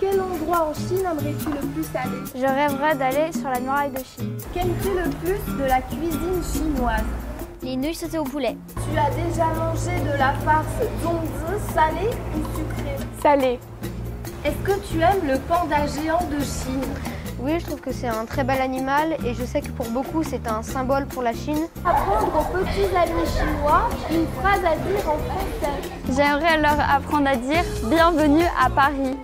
quel endroit en Chine aimerais-tu le plus aller? Je rêverais d'aller sur la muraille de Chine. Qu'aimes-tu le plus de la cuisine chinoise? Les nouilles sautées au poulet. Tu as déjà mangé de la farce zongzi salée ou sucrée? Salé. Est-ce que tu aimes le panda géant de Chine Oui, je trouve que c'est un très bel animal et je sais que pour beaucoup, c'est un symbole pour la Chine. Apprendre aux petits amis chinois une phrase à dire en français. J'aimerais leur apprendre à dire Bienvenue à Paris.